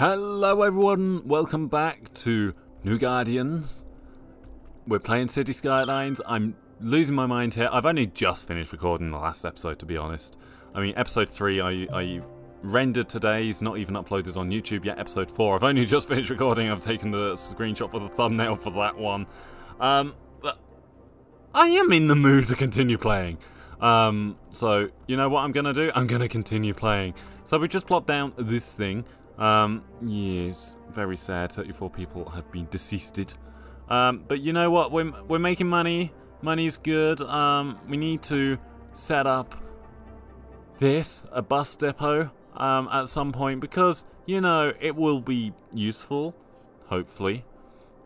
Hello everyone, welcome back to New Guardians. We're playing City Skylines. I'm losing my mind here. I've only just finished recording the last episode to be honest. I mean episode 3 I, I rendered today, it's not even uploaded on YouTube yet. Episode 4, I've only just finished recording, I've taken the screenshot for the thumbnail for that one. Um, but I am in the mood to continue playing. Um, so, you know what I'm going to do? I'm going to continue playing. So we just plopped down this thing. Um, yes, very sad. 34 people have been deceased. Um, but you know what? We're, we're making money. Money's good. Um, we need to set up this, a bus depot, um, at some point because, you know, it will be useful, hopefully,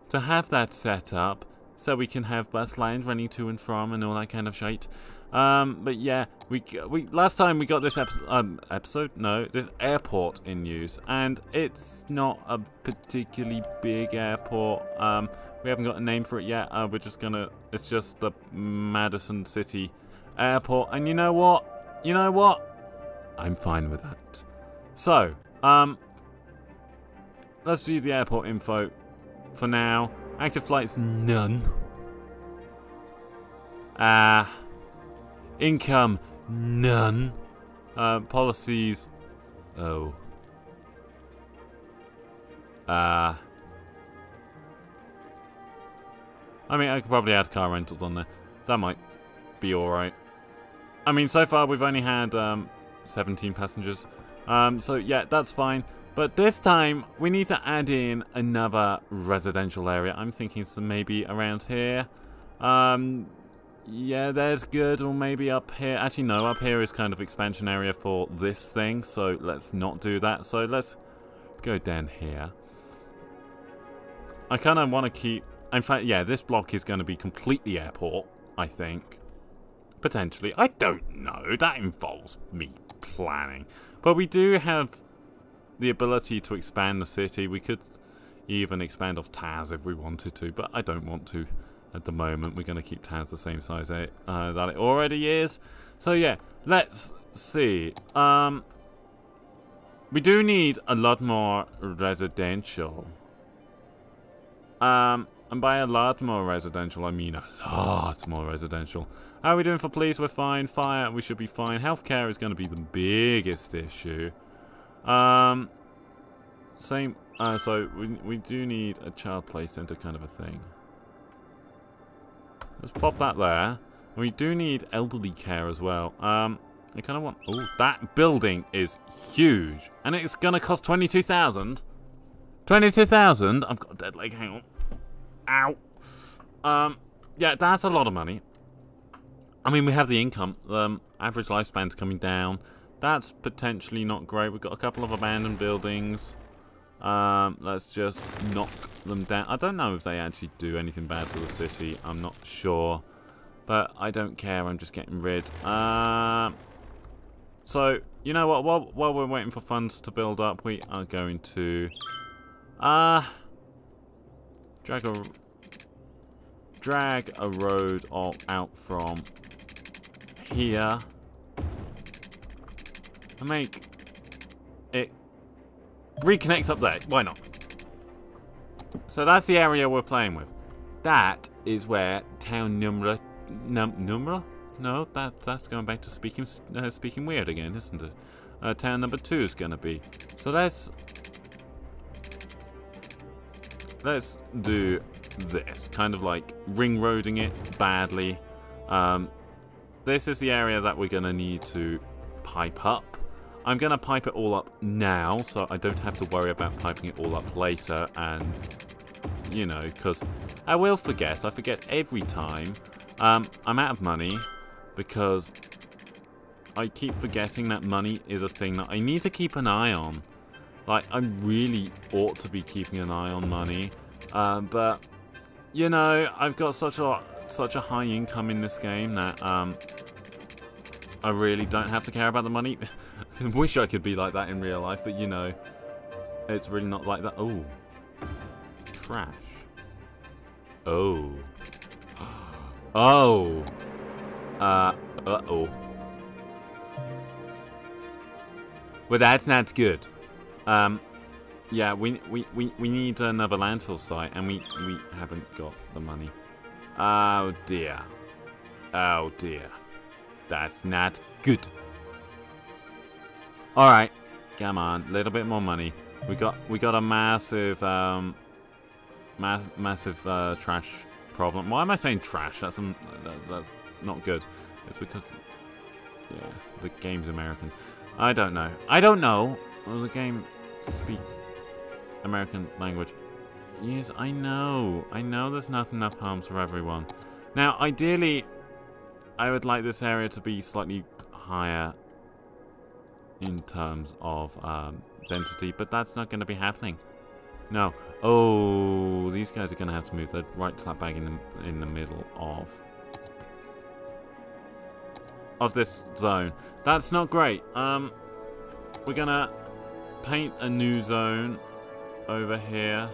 to have that set up so we can have bus lines running to and from and all that kind of shit. Um, but yeah, we we last time we got this episode, um, episode, no, this airport in use, and it's not a particularly big airport. Um, we haven't got a name for it yet. Uh, we're just gonna, it's just the Madison City Airport, and you know what? You know what? I'm fine with that. So, um, let's do the airport info for now. Active flights, none. Ah. Uh, Income, none. Uh, policies, oh. Uh, I mean, I could probably add car rentals on there. That might be alright. I mean, so far we've only had um, 17 passengers. Um, so yeah, that's fine. But this time, we need to add in another residential area. I'm thinking some maybe around here. Um, yeah, there's good, or maybe up here. Actually, no, up here is kind of expansion area for this thing, so let's not do that. So let's go down here. I kind of want to keep... In fact, yeah, this block is going to be completely airport, I think. Potentially. I don't know. That involves me planning. But we do have the ability to expand the city. We could even expand off Taz if we wanted to, but I don't want to at the moment. We're going to keep Taz the same size uh, that it already is. So yeah, let's see. Um, we do need a lot more residential. Um, and by a lot more residential, I mean a lot more residential. How are we doing for police? We're fine. Fire, we should be fine. Healthcare is going to be the biggest issue. Um, same. Uh, so we we do need a child play center kind of a thing. Let's pop that there. We do need elderly care as well. Um, I kind of want... Oh, that building is huge. And it's going to cost 22,000. 22,000? I've got a dead leg. Hang on. Ow. Um, yeah, that's a lot of money. I mean, we have the income. Um, average lifespan's coming down. That's potentially not great. We've got a couple of abandoned buildings. Um, let's just knock them down. I don't know if they actually do anything bad to the city. I'm not sure. But I don't care. I'm just getting rid. Um, so, you know what? While, while we're waiting for funds to build up, we are going to... Uh, drag a... Drag a road all out from here. And make it reconnects up there. Why not? So that's the area we're playing with. That is where town number num number? No, that that's going back to speaking uh, speaking weird again, isn't it? Uh, town number two is going to be. So let's let's do this, kind of like ring roading it badly. Um, this is the area that we're going to need to pipe up. I'm going to pipe it all up now, so I don't have to worry about piping it all up later, and, you know, because I will forget. I forget every time. Um, I'm out of money, because I keep forgetting that money is a thing that I need to keep an eye on. Like, I really ought to be keeping an eye on money, uh, but, you know, I've got such a such a high income in this game that um, I really don't have to care about the money. Wish I could be like that in real life, but you know, it's really not like that. Oh, trash. Oh. Oh. Uh, uh-oh. Well, that's not good. Um, yeah, we, we, we, we need another landfill site, and we, we haven't got the money. Oh, dear. Oh, dear. That's not good. Alright. Come on. Little bit more money. We got we got a massive um ma massive uh, trash problem. Why am I saying trash? That's, um, that's that's not good. It's because yeah, the game's American. I don't know. I don't know. Well, the game speaks American language. Yes, I know. I know there's not enough homes for everyone. Now, ideally, I would like this area to be slightly higher in terms of um, density, but that's not going to be happening. No. Oh, these guys are going to have to move. They're right slap bag in the, in the middle of of this zone. That's not great. Um, we're going to paint a new zone over here.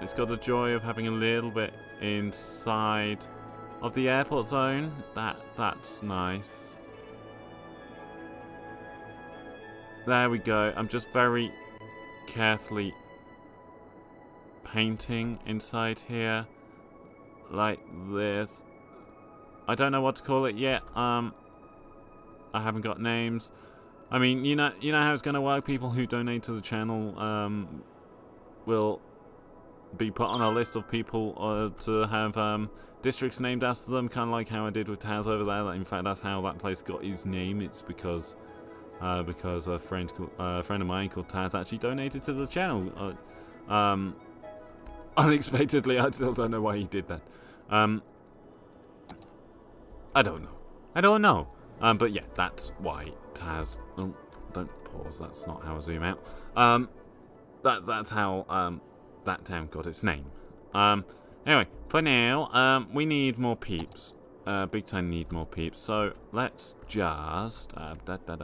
It's got the joy of having a little bit inside of the airport zone. That That's nice. There we go. I'm just very carefully painting inside here. Like this. I don't know what to call it yet. Um, I haven't got names. I mean, you know, you know how it's going to work. People who donate to the channel um, will be put on a list of people uh, to have um, districts named after them, kind of like how I did with Taz over there. In fact, that's how that place got its name. It's because uh, because a friend uh, a friend of mine called Taz actually donated to the channel. Uh, um, unexpectedly, I still don't know why he did that. Um, I don't know. I don't know. Um, but yeah, that's why Taz. Oh, don't pause. That's not how I zoom out. Um, that that's how um that town got its name. Um, Anyway, for now, um, we need more peeps. Uh, big time need more peeps. So let's just. I don't know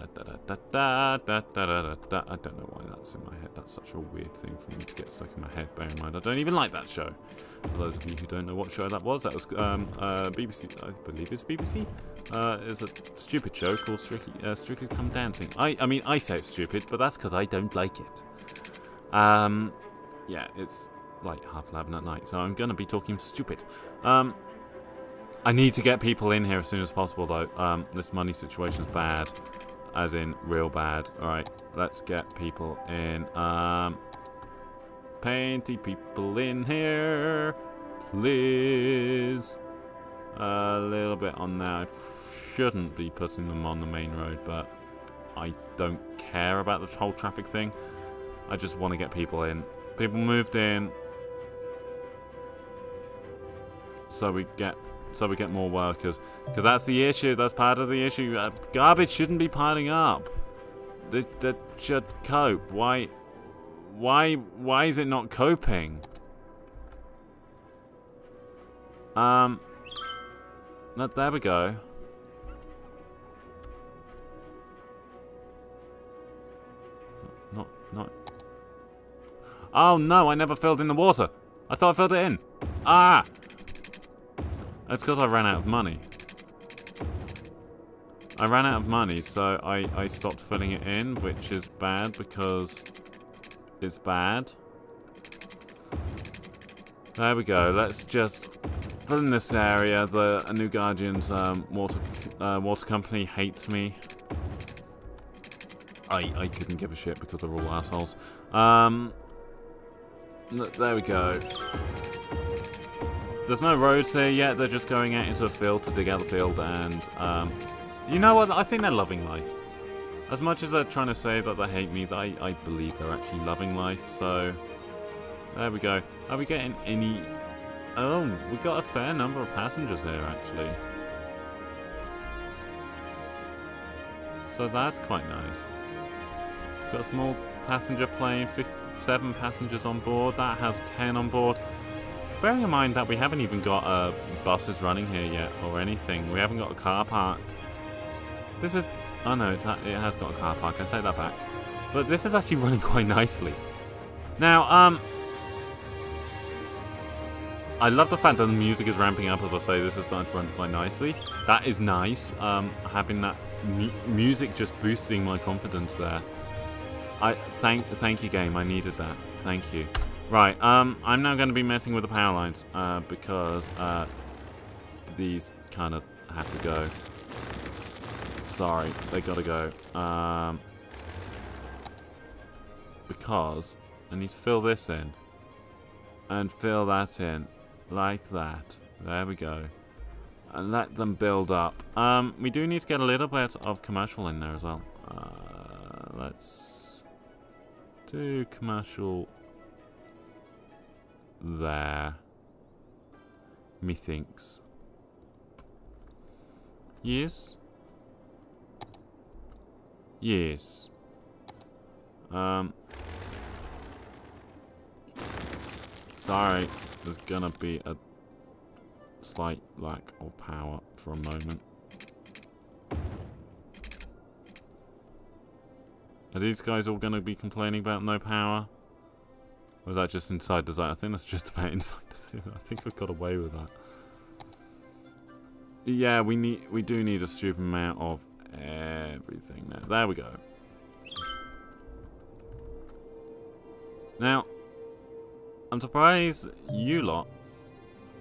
why that's in my head. That's such a weird thing for me to get stuck in my head. Bear in mind, I don't even like that show. For those of you who don't know what show that was, that was um, uh, BBC. I believe it's BBC. Uh, it's a stupid show called Strictly, uh, Strictly Come Dancing. I, I mean, I say it's stupid, but that's because I don't like it. Um, yeah, it's like half eleven at night, so I'm gonna be talking stupid. Um, I need to get people in here as soon as possible, though. Um, this money situation's bad, as in real bad. All right, let's get people in. Um, plenty people in here, please. A little bit on there. I shouldn't be putting them on the main road, but I don't care about the whole traffic thing. I just want to get people in. People moved in, so we get so we get more workers. Because that's the issue. That's part of the issue. Uh, garbage shouldn't be piling up. That, that should cope. Why, why, why is it not coping? Um, not, there we go. Not, not. Oh no, I never filled in the water. I thought I filled it in. Ah! That's because I ran out of money. I ran out of money, so I, I stopped filling it in, which is bad because it's bad. There we go. Let's just fill in this area. The New Guardian's um, water uh, water company hates me. I I couldn't give a shit because they're all assholes. Um, there we go. There's no roads here yet, they're just going out into a field to dig out the field and, um, you know what, I think they're loving life. As much as they're trying to say that they hate me, I, I believe they're actually loving life, so... There we go. Are we getting any... Oh, we got a fair number of passengers here, actually. So that's quite nice. Got a small passenger plane, seven passengers on board. That has 10 on board. Bearing in mind that we haven't even got uh, buses running here yet or anything. We haven't got a car park. This is... Oh no, it has got a car park. I take that back. But this is actually running quite nicely. Now, um... I love the fact that the music is ramping up. As I say, this is starting to run quite nicely. That is nice. Um, having that mu music just boosting my confidence there. I thank thank you game. I needed that. Thank you. Right. Um, I'm now going to be messing with the power lines uh, because uh, these kind of have to go. Sorry, they gotta go. Um, because I need to fill this in and fill that in like that. There we go. And let them build up. Um, we do need to get a little bit of commercial in there as well. Uh, let's do commercial there. Methinks. Yes. Yes. Um. Sorry, there's gonna be a slight lack of power for a moment. Are these guys all to be complaining about no power? Is that just inside zone? I think that's just about inside the zone. I think we've got away with that. Yeah, we need we do need a stupid amount of everything there. We go. Now, I'm surprised you lot.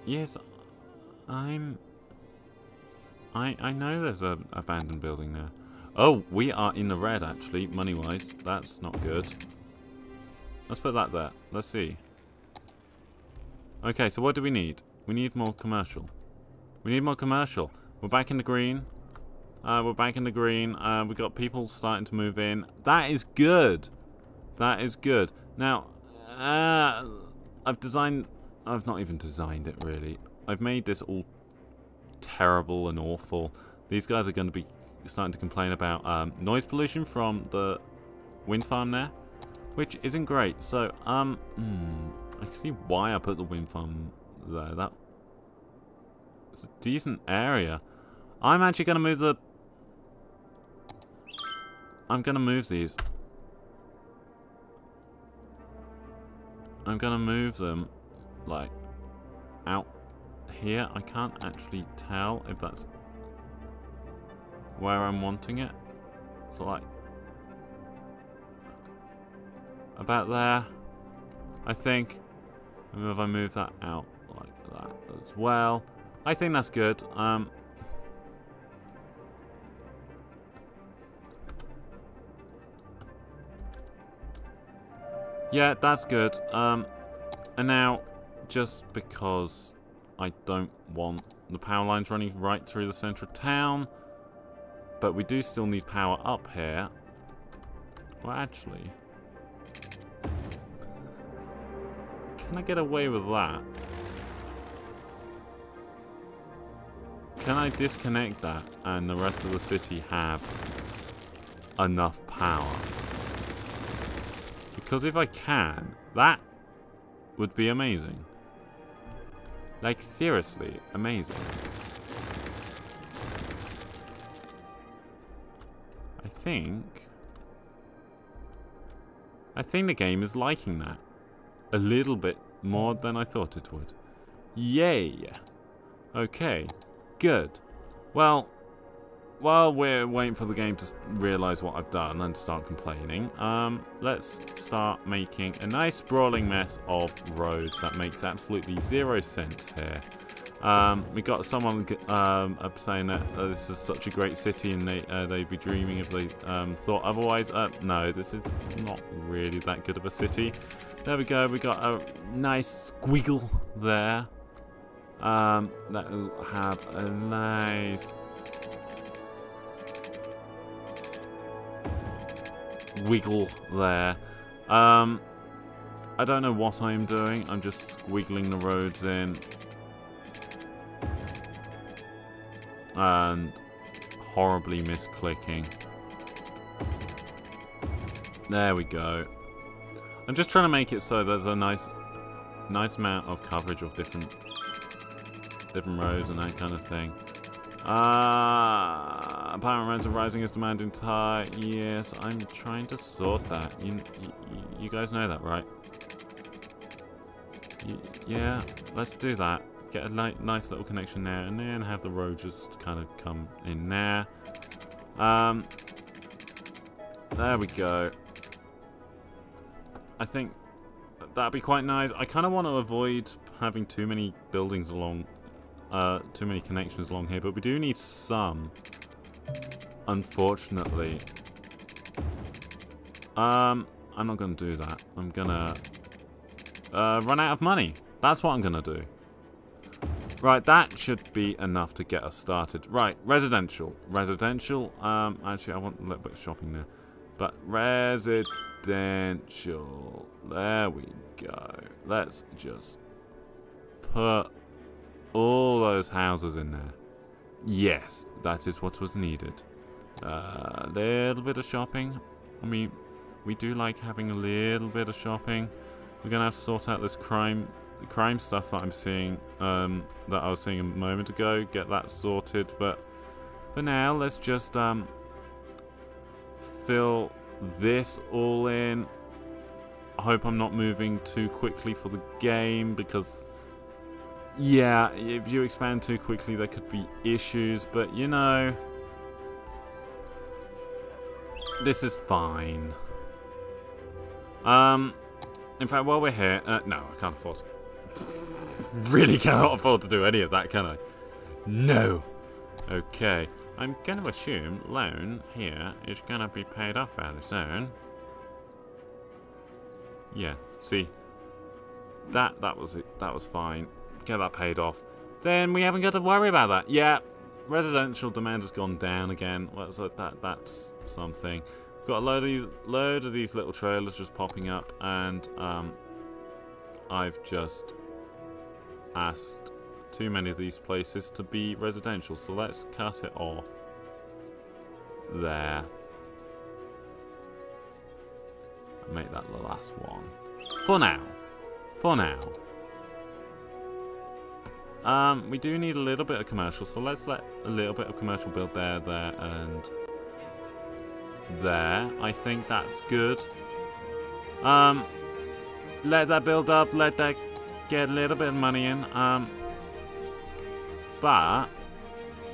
Yes, I'm... I, I know there's a abandoned building there. Oh, we are in the red, actually, money-wise. That's not good. Let's put that there. Let's see. Okay, so what do we need? We need more commercial. We need more commercial. We're back in the green. Uh, we're back in the green. Uh, we've got people starting to move in. That is good. That is good. Now, uh, I've designed... I've not even designed it, really. I've made this all terrible and awful. These guys are going to be starting to complain about um, noise pollution from the wind farm there, which isn't great. So, um, hmm, I can see why I put the wind farm there. That it's a decent area. I'm actually going to move the... I'm going to move these. I'm going to move them, like, out here. I can't actually tell if that's where I'm wanting it. So, like, about there, I think. And if I move that out like that as well. I think that's good. Um, yeah, that's good. Um, and now, just because I don't want the power lines running right through the centre of town, but we do still need power up here. Well, actually, can I get away with that? Can I disconnect that and the rest of the city have enough power? Because if I can, that would be amazing. Like, seriously, amazing. I think... I think the game is liking that. A little bit more than I thought it would. Yay! Okay, Good. Well, while we're waiting for the game to realise what I've done and start complaining, um, let's start making a nice sprawling mess of roads that makes absolutely zero sense here. Um, we got someone um, saying that uh, this is such a great city and they, uh, they'd be dreaming if they um, thought otherwise. Uh, no, this is not really that good of a city. There we go, we got a nice squiggle there. Um, that will have a nice wiggle there. Um, I don't know what I'm doing. I'm just squiggling the roads in. And horribly misclicking. There we go. I'm just trying to make it so there's a nice nice amount of coverage of different different roads and that kind of thing. Ah, uh, apparent rents are rising is demand in Thai. Yes, I'm trying to sort that. You, you, you guys know that, right? Y yeah, let's do that. Get a nice little connection there, and then have the road just kind of come in there. Um, there we go. I think that'd be quite nice. I kind of want to avoid having too many buildings along, uh, too many connections along here, but we do need some, unfortunately. Um, I'm not going to do that. I'm going to uh, run out of money. That's what I'm going to do. Right, that should be enough to get us started. Right, residential. Residential. Um, actually, I want a little bit of shopping there. But residential. There we go. Let's just put all those houses in there. Yes, that is what was needed. A uh, little bit of shopping. I mean, we do like having a little bit of shopping. We're going to have to sort out this crime crime stuff that I'm seeing, um, that I was seeing a moment ago, get that sorted, but for now, let's just um, fill this all in. I hope I'm not moving too quickly for the game, because, yeah, if you expand too quickly, there could be issues, but, you know, this is fine. Um, in fact, while we're here, uh, no, I can't afford to really cannot afford to do any of that, can I? No. Okay. I'm going to assume loan here is going to be paid off fairly soon. Yeah, see. That that was it. That was fine. Get that paid off. Then we haven't got to worry about that. Yeah, residential demand has gone down again. Well, so that that's something. We've got a load of these, load of these little trailers just popping up, and um, I've just asked too many of these places to be residential, so let's cut it off there. And make that the last one. For now. For now. Um, we do need a little bit of commercial, so let's let a little bit of commercial build there, there, and there. I think that's good. Um, let that build up, let that get a little bit of money in. Um, but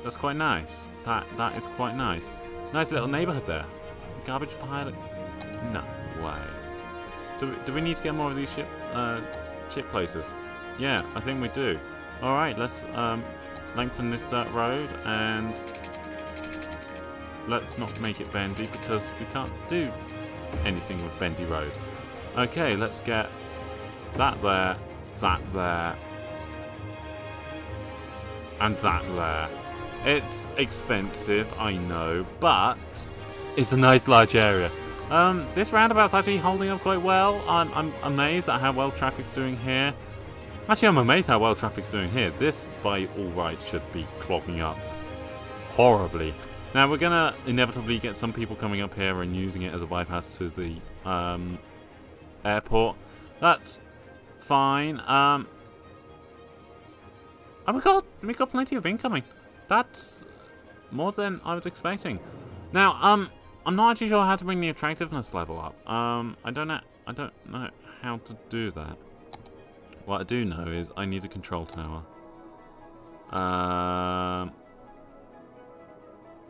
that's quite nice. That that is quite nice. Nice little neighborhood there. Garbage pile. No way. Do we, do we need to get more of these ship uh, ship places? Yeah, I think we do. All right, let's um, lengthen this dirt road and let's not make it bendy because we can't do anything with bendy road. Okay, let's get that there that there, and that there. It's expensive, I know, but it's a nice large area. Um, this roundabout's actually holding up quite well. I'm, I'm amazed at how well traffic's doing here. Actually, I'm amazed how well traffic's doing here. This, by all rights, should be clogging up horribly. Now, we're going to inevitably get some people coming up here and using it as a bypass to the um, airport. That's fine. Um, and we got we got plenty of incoming. That's more than I was expecting. Now, um, I'm not actually sure how to bring the attractiveness level up. Um, I don't know. I don't know how to do that. What I do know is I need a control tower. Um.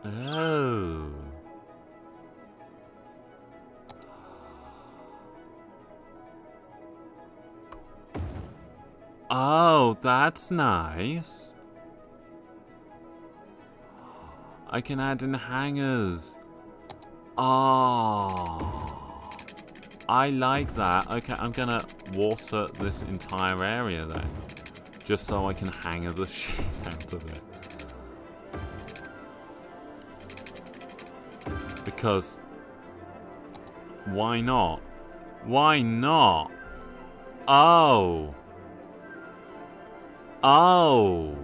Oh. Oh, that's nice. I can add in hangars. Oh. I like that. Okay, I'm gonna water this entire area then. Just so I can hangar the shit out of it. Because why not? Why not? Oh. Oh.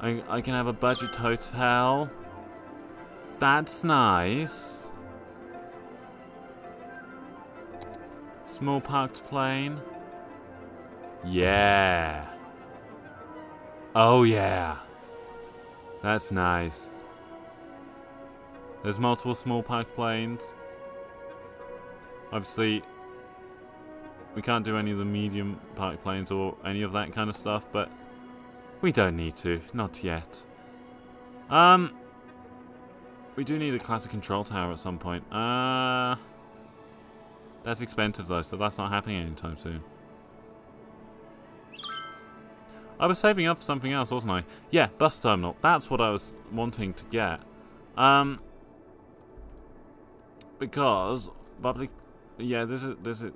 I, I can have a budget hotel. That's nice. Small parked plane. Yeah. Oh yeah. That's nice. There's multiple small parked planes. Obviously, we can't do any of the medium park planes or any of that kind of stuff, but we don't need to. Not yet. Um, we do need a classic control tower at some point. Uh, that's expensive though, so that's not happening anytime soon. I was saving up for something else, wasn't I? Yeah, bus terminal. That's what I was wanting to get. Um, because public, yeah, this is this is.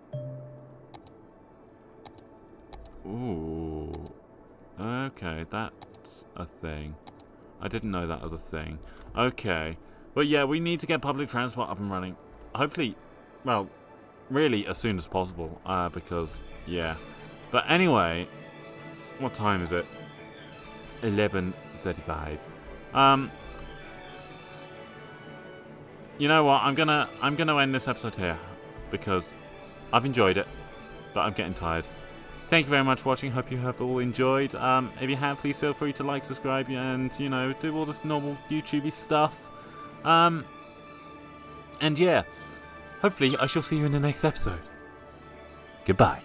Ooh, okay, that's a thing. I didn't know that was a thing. Okay, but yeah, we need to get public transport up and running. Hopefully, well, really as soon as possible. Uh, because yeah. But anyway, what time is it? 11:35. Um You know what? I'm to I'm to end this episode here because I've enjoyed it, but I'm getting tired. Thank you very much for watching. Hope you have all enjoyed. Um, if you have, please feel free to like, subscribe, and you know, do all this normal YouTubey stuff. Um, and yeah, hopefully I shall see you in the next episode. Goodbye.